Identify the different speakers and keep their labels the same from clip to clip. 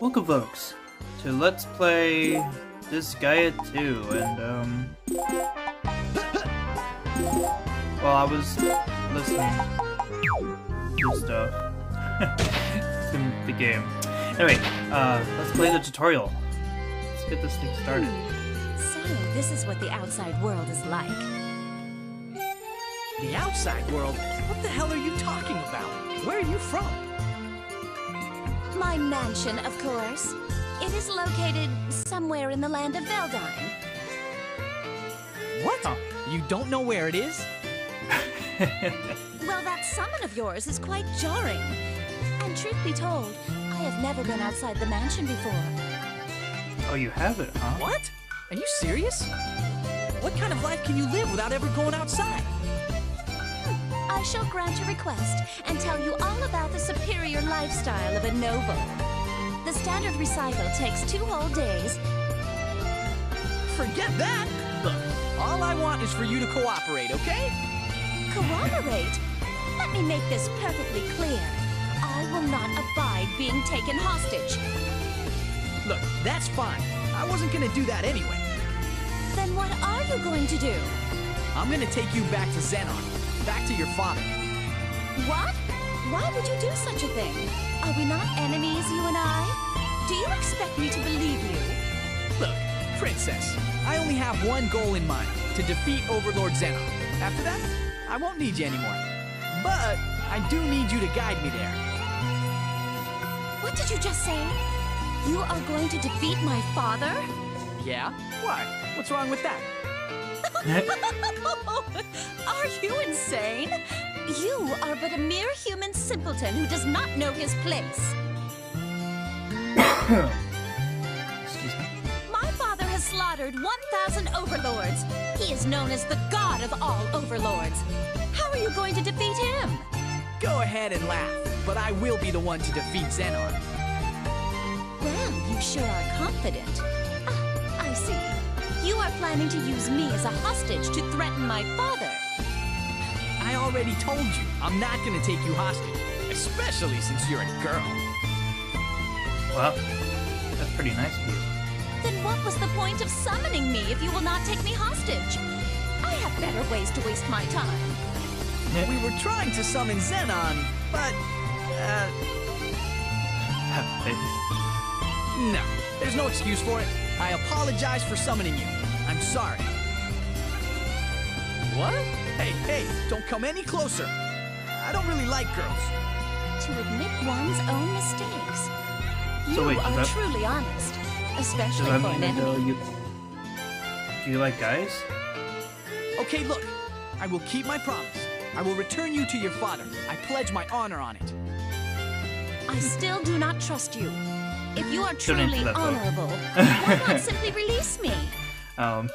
Speaker 1: Welcome, folks, to Let's Play Disgaea 2, and, um... Well, I was listening to stuff in the game. Anyway, uh, let's play the tutorial. Let's get this thing started.
Speaker 2: So, this is what the outside world is like.
Speaker 3: The outside world? What the hell are you talking about? Where are you from?
Speaker 2: My mansion, of course. It is located somewhere in the land of Veldime.
Speaker 3: What? Oh, you don't know where it is?
Speaker 2: Well, that summon of yours is quite jarring. And truth be told, I have never been outside the mansion before.
Speaker 1: oh, you haven't, huh?
Speaker 3: What? Are you serious? What kind of life can you live without ever going outside?
Speaker 2: I shall grant your request and tell you all about the superior lifestyle of a noble. The standard recital takes two whole days.
Speaker 3: Forget that! Look, all I want is for you to cooperate, okay?
Speaker 2: Cooperate? Let me make this perfectly clear. I will not abide being taken hostage.
Speaker 3: Look, that's fine. I wasn't gonna do that anyway.
Speaker 2: Then what are you going to do?
Speaker 3: I'm gonna take you back to Zenon. Back to your father.
Speaker 2: What? Why would you do such a thing? Are we not enemies, you and I? Do you expect me to believe you?
Speaker 3: Look, Princess, I only have one goal in mind to defeat Overlord Zenon. After that, I won't need you anymore. But I do need you to guide me there.
Speaker 2: What did you just say? You are going to defeat my father?
Speaker 3: Yeah? Why? What's wrong with that?
Speaker 2: are you insane? You are but a mere human simpleton who does not know his place.
Speaker 1: Excuse me.
Speaker 2: My father has slaughtered 1,000 overlords. He is known as the god of all overlords. How are you going to defeat him?
Speaker 3: Go ahead and laugh, but I will be the one to defeat Zenon.
Speaker 2: Well, you sure are confident. Ah, I see. You are planning to use me as a hostage to threaten my father.
Speaker 3: I already told you, I'm not gonna take you hostage, especially since you're a girl.
Speaker 1: Well, that's pretty nice of you.
Speaker 2: Then what was the point of summoning me if you will not take me hostage? I have better ways to waste my time.
Speaker 3: We were trying to summon Zenon, but, uh, no. There's no excuse for it. I apologize for summoning you. I'm sorry. What? Hey, hey, don't come any closer. I don't really like girls.
Speaker 2: To admit one's own mistakes.
Speaker 1: So
Speaker 2: you
Speaker 1: wait,
Speaker 2: are
Speaker 1: that-
Speaker 2: truly honest, especially for
Speaker 1: mean
Speaker 2: an
Speaker 1: uh,
Speaker 2: enemy.
Speaker 1: you... Do you like guys?
Speaker 3: Okay, look. I will keep my promise. I will return you to your father. I pledge my honor on it.
Speaker 2: I still do not trust you. If you are truly honorable, why not simply release me?
Speaker 1: Um,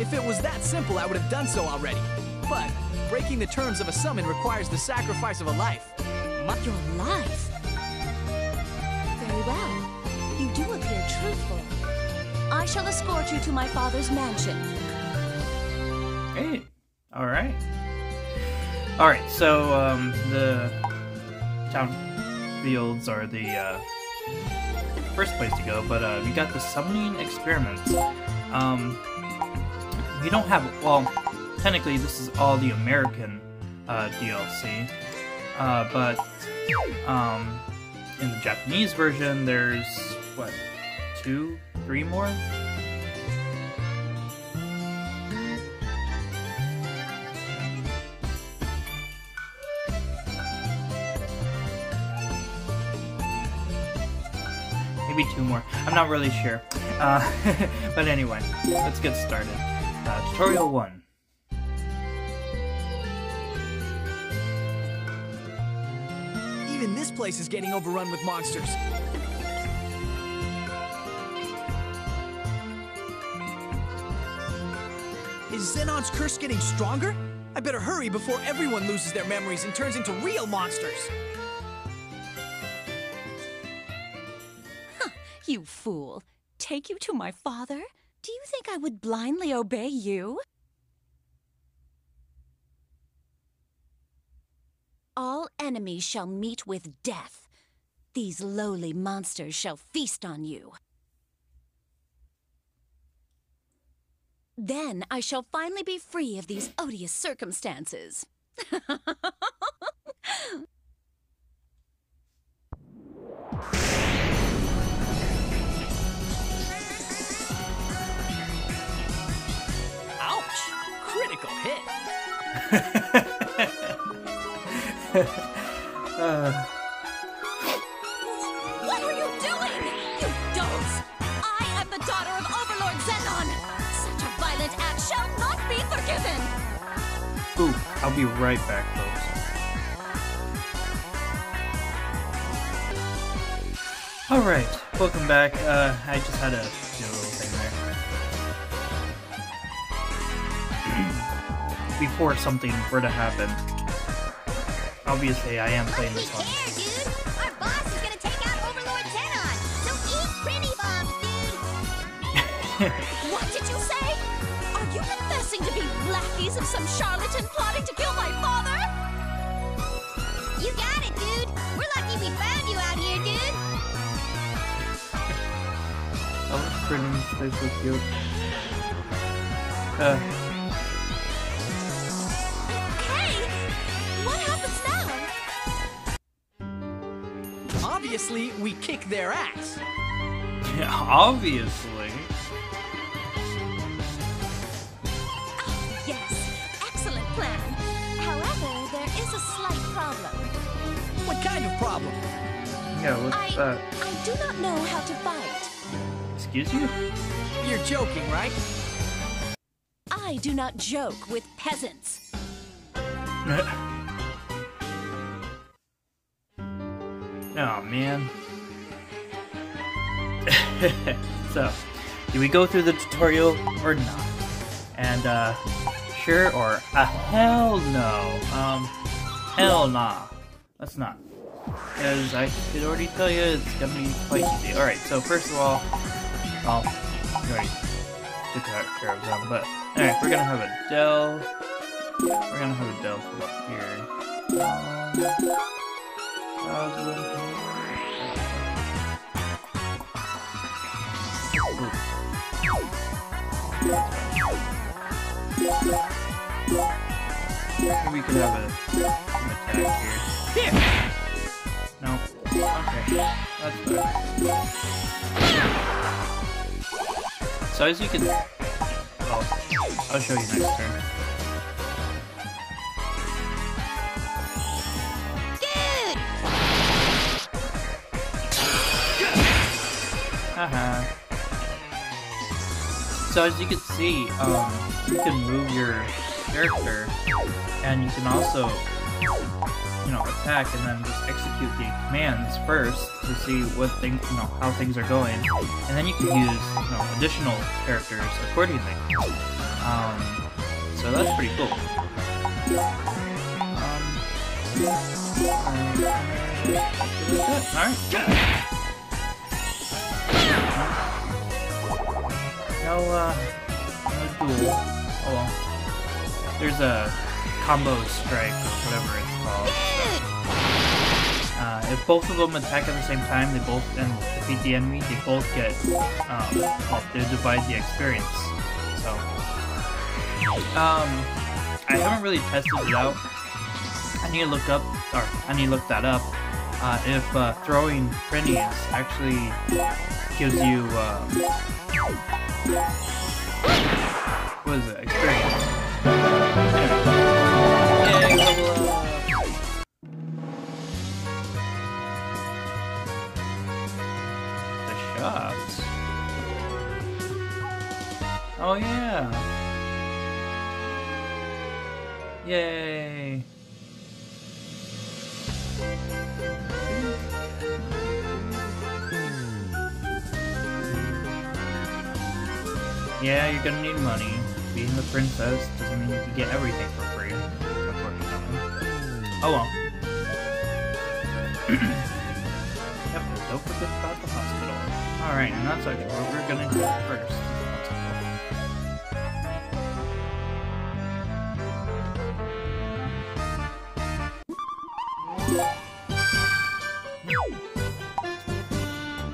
Speaker 3: If it was that simple, I would have done so already. But breaking the terms of a summon requires the sacrifice of a life. My-
Speaker 2: Your life? Very well. You do appear truthful. I shall escort you to my father's mansion.
Speaker 1: hey, alright. Alright, so, um, the town fields are the, uh, first place to go, but, uh, we got the summoning experiments. Um, we don't have, well, technically this is all the American, uh, DLC, uh, but, um, in the Japanese version, there's, what, two, three more? Maybe two more. I'm not really sure. Uh, but anyway, let's get started. Uh, tutorial 1.
Speaker 3: Even this place is getting overrun with monsters. Is Zenon's curse getting stronger? I better hurry before everyone loses their memories and turns into real monsters.
Speaker 2: You fool. Take you to my father? Do you think I would blindly obey you? All enemies shall meet with death. these lowly monsters shall feast on you. Then I shall finally be free of these odious circumstances.
Speaker 1: uh,
Speaker 2: What are you doing? You don'ts! I am the daughter of Overlord Zenon! Such a violent act shall not be forgiven!
Speaker 1: ooh, I'll be right back, folks. Alright, welcome back. Uh, I just had a Before something were to happen. Obviously, I am playing this one.
Speaker 4: Here, dude! Our boss is gonna take out Overlord Zenon! So eat pretty bombs, dude!
Speaker 2: What did you say? Are you confessing to be lackeys of some charlatan plotting to kill my father?
Speaker 4: You got it, dude! We're lucky we found you out here, dude!
Speaker 1: that was pretty. face so cute. Uh,
Speaker 3: Obviously, we kick their ass.
Speaker 1: yeah, obviously.
Speaker 2: Oh, yes. Excellent plan. However, there is a slight problem.
Speaker 3: What kind of problem?
Speaker 1: Yeah, what's
Speaker 2: I,
Speaker 1: that?
Speaker 2: I do not know how to fight.
Speaker 1: Excuse you?
Speaker 3: You're joking, right?
Speaker 2: I do not joke with peasants.
Speaker 1: oh man. so, do we go through the tutorial or not? And uh, sure or a hell no. Um, hell nah. Let's not. Because I could already tell you it's gonna be quite easy. Alright, so first of all, well, you already took care of them, but alright, we're gonna have a Dell. We're gonna have Adell come up here. Um, Maybe we could have a, an attack here. No. Okay. That's better. So as you can... Well, I'll show you next turn.
Speaker 4: Dude! Uh-huh.
Speaker 1: Haha. So as you can see, um, you can move your character, and you can also, you know, attack and then just execute the commands first to see what things, you know, how things are going, and then you can use, you know, additional characters accordingly. Um, so that's pretty cool. Um, alright. No, uh, no duel. Oh well. There's a combo strike, whatever it's called. Uh, if both of them attack at the same time, they both and defeat the enemy. They both get, um, well, they divide the experience. So, um, I haven't really tested it out. I need to look up, or I need to look that up. Uh, if uh, throwing Prinnies actually gives you, uh, what is it? Experience. The shops. Oh yeah. Yay. You're gonna need money. Being the princess doesn't mean you can get everything for free. Oh well. yep, don't forget about the hospital. Alright, and that's actually what we're gonna do first.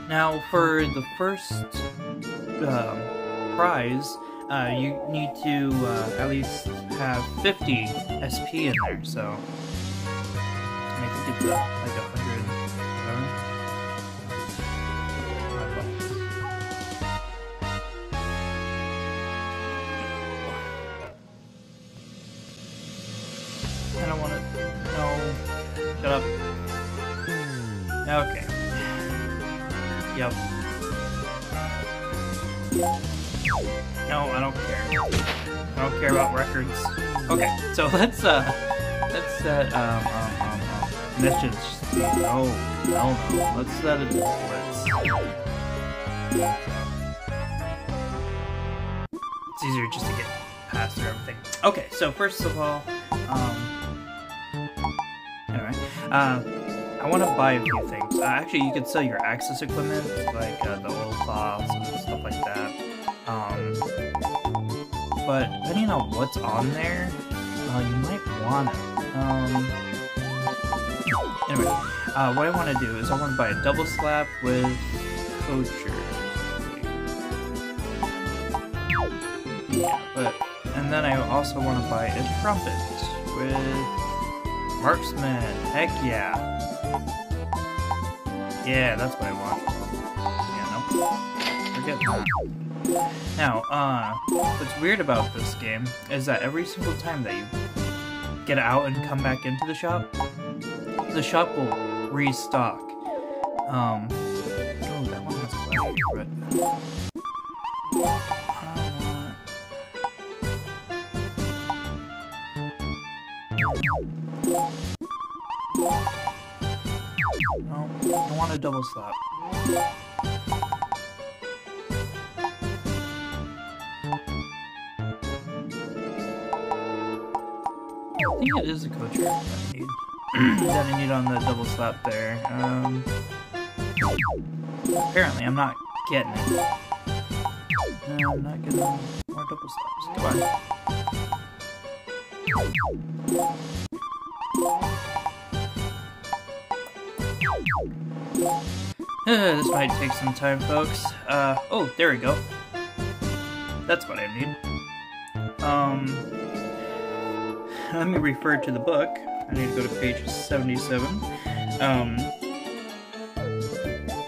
Speaker 1: Now, for the first um, prize, uh, you need to uh, at least have 50 SP in there, so. I think it's like a let's uh, let's set um um um, um missions. No, no, no. Let's set it. Let's. It's easier just to get past everything. Okay, so first of all, um, anyway, uh, I want to buy a few things. Uh, actually, you could sell your access equipment, like uh, the oil cloths and stuff like that. Um, but depending on what's on there, uh, you might want it. Um, anyway, uh, what I want to do is I want to buy a double slap with coachers. Yeah, but and then I also want to buy a trumpet with marksman. Heck yeah! Yeah, that's what I want. Yeah, no, forget that. Now, uh, what's weird about this game is that every single time that you get out and come back into the shop, the shop will restock. Um, oh, that one has flash, but. Uh, No, I want a double slap. Think it is a coach that I need. that I need on the double slap there. Um, apparently, I'm not getting it. No, I'm not getting more double slaps. Come on. Uh, this might take some time, folks. Uh, oh, there we go. That's what I need. Um, let me refer to the book. I need to go to page 77. Um,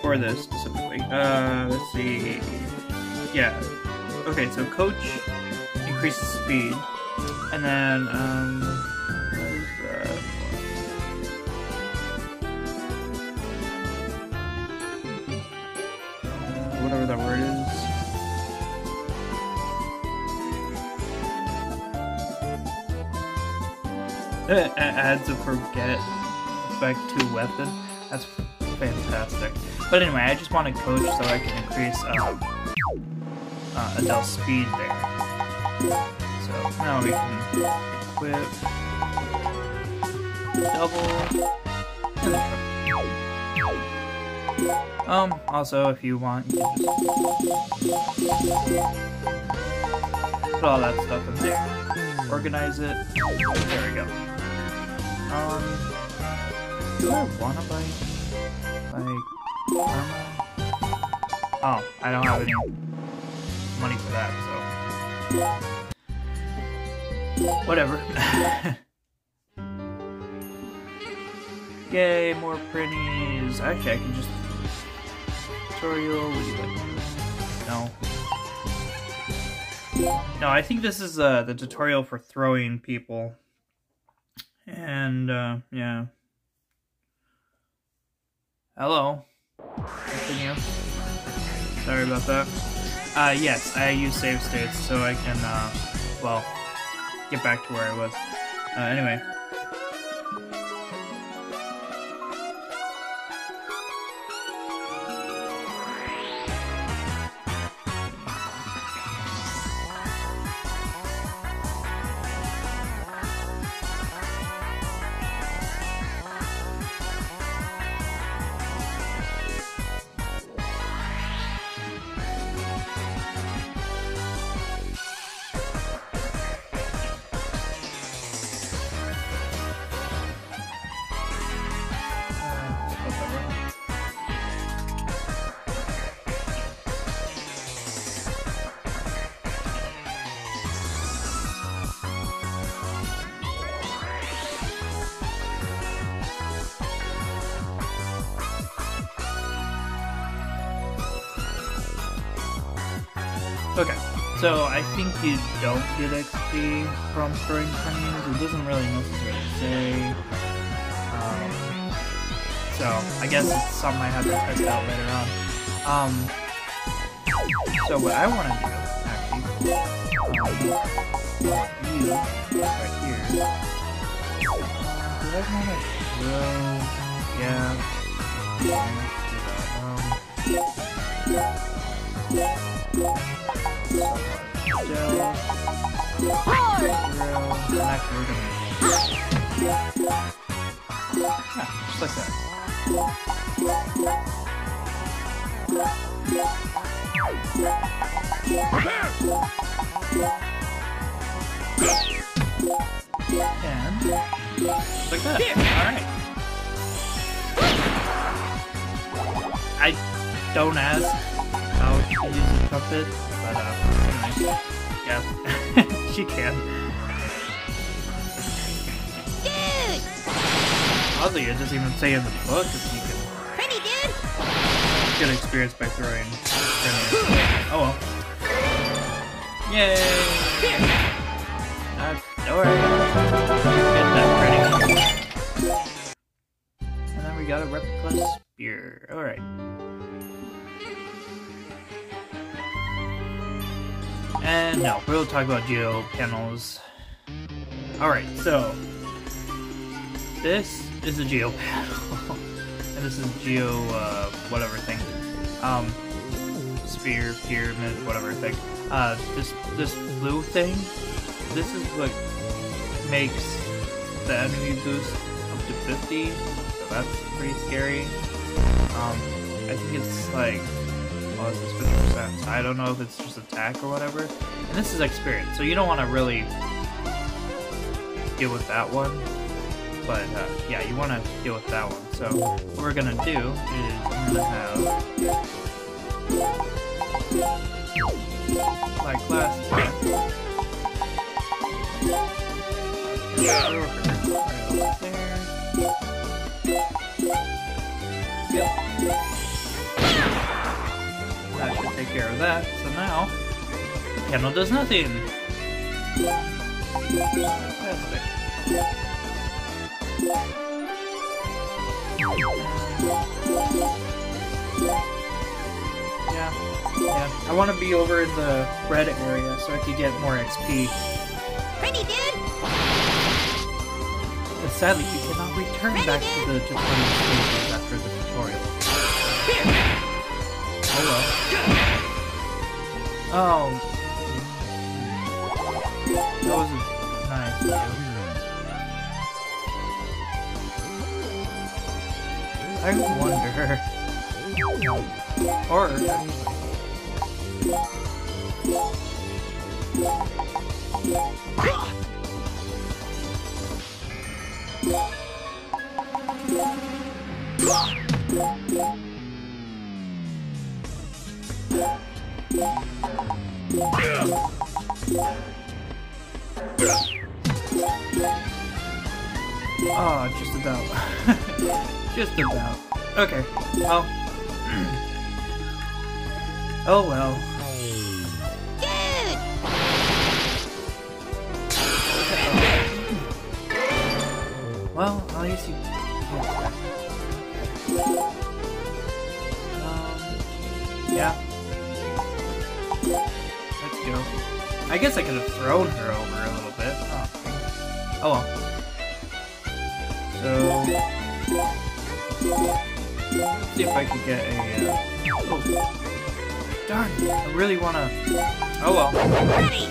Speaker 1: for this specifically. Uh, let's see. Yeah. Okay, so coach increases speed, and then, um, whatever that word is. It adds a forget effect to weapon. That's fantastic. But anyway, I just want a coach so I can increase um, uh, Adele's speed there. So now we can equip double. Um, also if you want, you can just put all that stuff in there, organize it. There we go. Um, do I wanna buy like armor? Oh, I don't have any money for that, so whatever. Yay, more Prinnies. Actually, I can just tutorial. What do you like? No. No, I think this is uh, the tutorial for throwing people. And, uh, yeah. Hello. Sorry about that. Uh, yes, I use save states so I can, uh, well, get back to where I was. Uh, anyway. Okay, so I think you don't get XP from throwing Prinnies. It doesn't really necessarily say. Um, so I guess it's something I have to test out later on. Um, so what I want to do, actually, um, you right here. Do I want to? Yeah. Yeah. Um, Gel. Yeah, just like that. Like that. Alright. I don't ask she uses trumpet, but uh, anyway. yeah, she can.
Speaker 4: Dude!
Speaker 1: Oddly, it doesn't even say in the book if you can
Speaker 4: Pretty dude!
Speaker 1: get experience by throwing. Oh well. Yay! Uh, alright. Get that ready. And then we got a replica spear. Alright. And no, we'll talk about geo panels. Alright, so this is a geo panel. and this is geo uh, whatever thing. Um sphere, pyramid, whatever thing. Uh this this blue thing, this is what makes the enemy boost up to 50. So that's pretty scary. Um I think it's like well, it's 50%. I don't know if it's just attack or whatever. And this is experience, so you don't want to really deal with that one. But uh, yeah, you want to deal with that one. So what we're gonna do is I'm gonna have last time. Yeah. Of that. So now, the panel does nothing. Fantastic. Yeah, yeah. I want to be over in the red area so I could get more XP.
Speaker 4: Pretty dude!
Speaker 1: But sadly, you cannot return back to the stages after the tutorial. Oh well. Oh. That was a nice. I wonder. Or. Okay. Well. oh well.
Speaker 4: Dude!
Speaker 1: Well, at least you. Um, yeah. Let's go. I guess I could have thrown her over a little bit. Oh, oh well. So, see if I can get a. Uh, oh, darn! I really wanna. Oh well.
Speaker 4: Ready!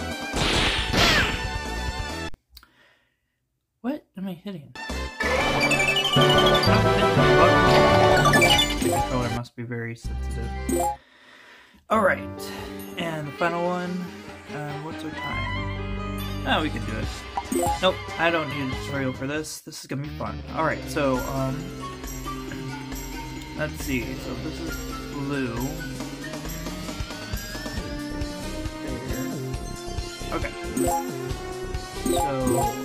Speaker 1: What am I hitting? The controller must be very sensitive. Alright, and the final one. Uh, what's our time? Oh, we can do it. Nope, I don't need a tutorial for this. This is gonna be fun. Alright, so, um... Let's see, so this is blue. Okay. So,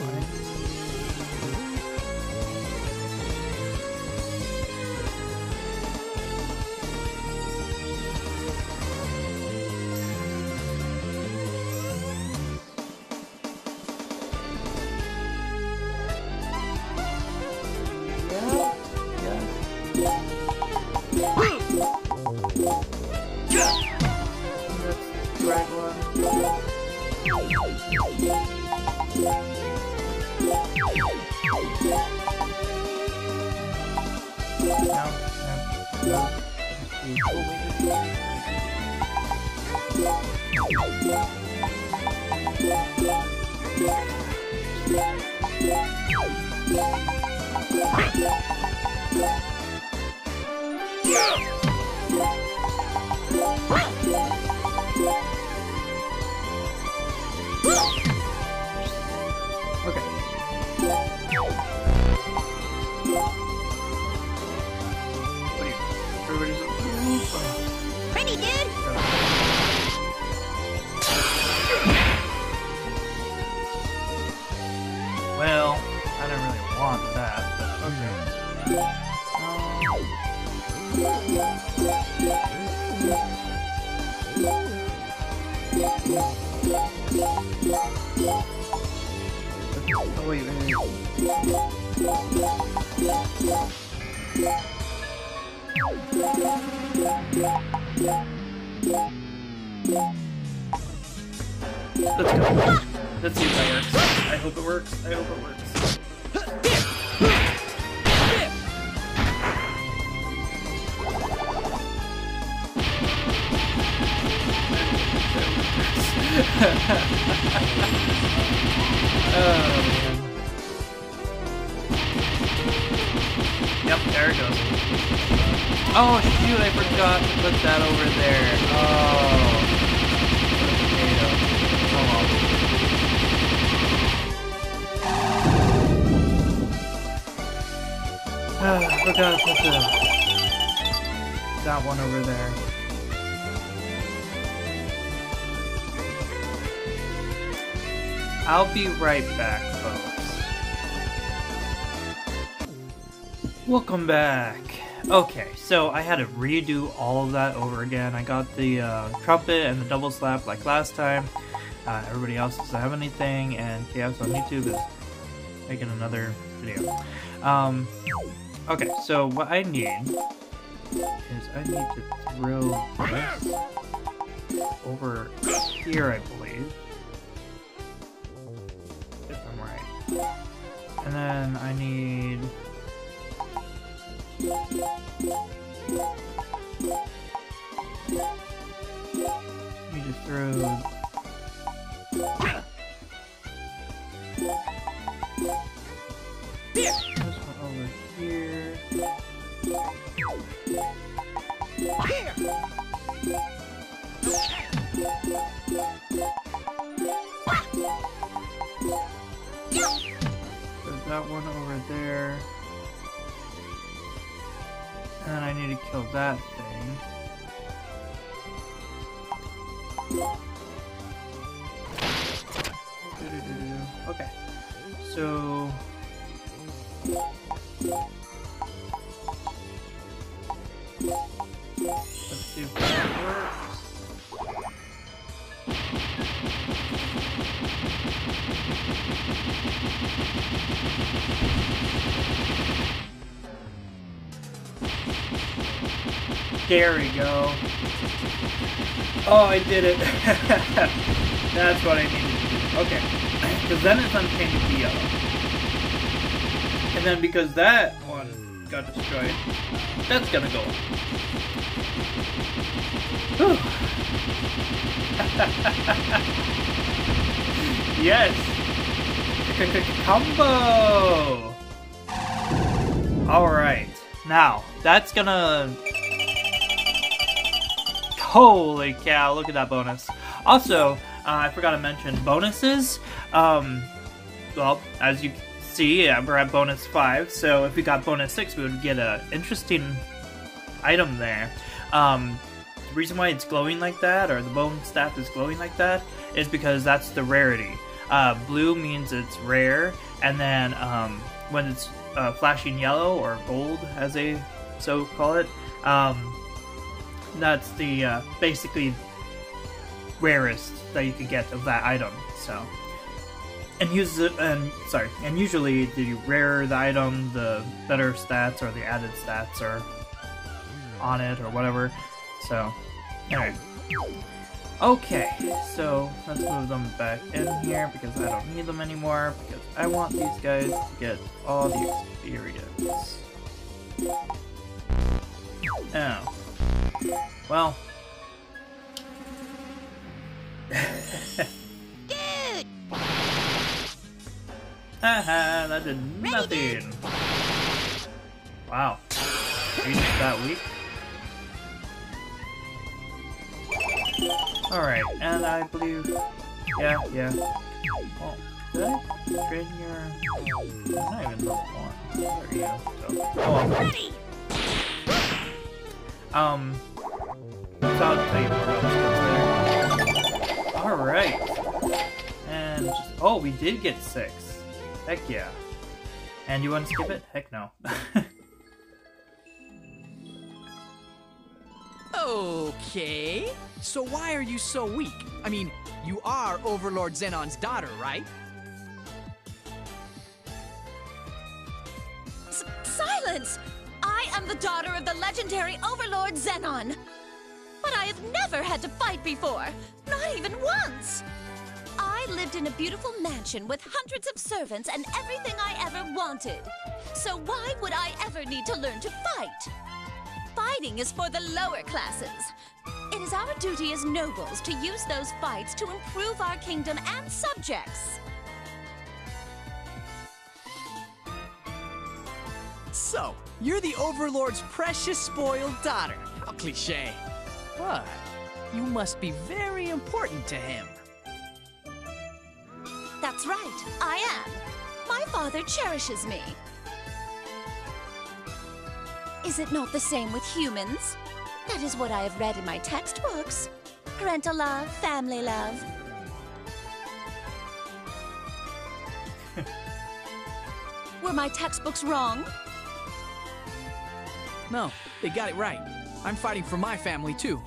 Speaker 1: I Let's go. Let's see if that works. I hope it works. I hope it works. Oh. Yep, there it goes. Oh shoot, I forgot to put that over there. Oh. Potato. Oh well. Forgot to put the, that one over there. I'll be right back, folks. Welcome back. Okay, so I had to redo all of that over again. I got the uh, trumpet and the double slap like last time. Uh, everybody else doesn't have anything, and Chaos on YouTube is making another video. Um, okay, so what I need is I need to throw this over here, I believe. And then I need need to throw this one over here. Put that one over there. And I need to kill that thing. Okay. So let's see There we go. Oh, I did it. That's what I needed to do. Okay. Because then it's unchanged to yellow. And then because that one got destroyed, that's gonna go. Yes! Combo! Alright. Now, that's gonna Holy cow, look at that bonus. Also, uh, I forgot to mention bonuses. Um, well, as you see, yeah, we're at bonus 5, so if we got bonus 6, we would get an interesting item there. Um, the reason why it's glowing like that, or the bone staff is glowing like that, is because that's the rarity. Uh, blue means it's rare, and then um, when it's uh, flashing yellow, or gold as they so call it, um, that's the uh, basically rarest that you could get of that item. So, and use it, and sorry, and usually the rarer the item, the better stats or the added stats are on it or whatever. So, alright. Okay, so let's move them back in here because I don't need them anymore because I want these guys to get all the experience. Oh. Well.
Speaker 4: Dude!
Speaker 1: Haha, that did nothing. Wow. Are you just that weak? Alright, and I believe... Yeah, yeah. Oh, did I train your... I'm not even level 1. Where are you? So, oh, well.
Speaker 4: Ready!
Speaker 1: Um, I'll tell you more about. Alright. And just, oh, we did get six. Heck yeah. And you want to skip it? Heck no.
Speaker 3: Okay. So why are you so weak? I mean, you are Overlord Zenon's daughter, right?
Speaker 2: S- silence! I am the daughter of the legendary Overlord Xenon. But I have never had to fight before, not even once. I lived in a beautiful mansion with hundreds of servants and everything I ever wanted. So why would I ever need to learn to fight? Fighting is for the lower classes. It is our duty as nobles to use those fights to improve our kingdom and subjects.
Speaker 3: So, you're the Overlord's precious spoiled daughter. How cliche. But you must be very important to him.
Speaker 2: That's right, I am. My father cherishes me. Is it not the same with humans? That is what I have read in my textbooks. Parental love, family love. Were my textbooks wrong?
Speaker 3: No, they got it right. I'm fighting for my family too.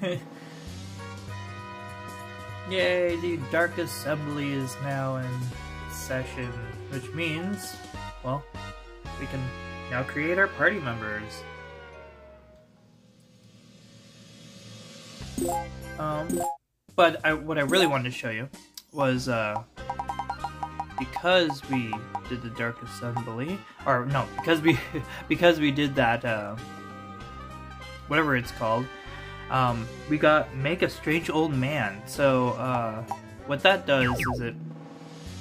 Speaker 1: Yay, the Dark Assembly is now in session, which means, well, we can now create our party members. Um, but I, what I really wanted to show you was, uh, because we did the Dark Assembly, or no, because we, because we did that, uh, whatever it's called, um, we got Make a Strange Old Man. So, uh, what that does is it,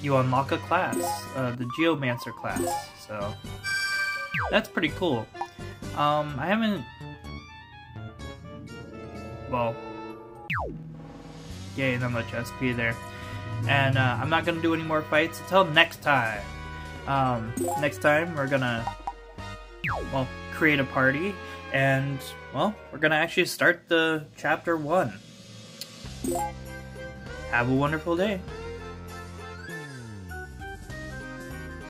Speaker 1: you unlock a class, uh, the Geomancer class. So, that's pretty cool. Um, I haven't, well, gained that much SP there. And, uh, I'm not gonna do any more fights until next time. Um, next time we're gonna, well, create a party and well, we're gonna actually start the chapter one. Have a wonderful day.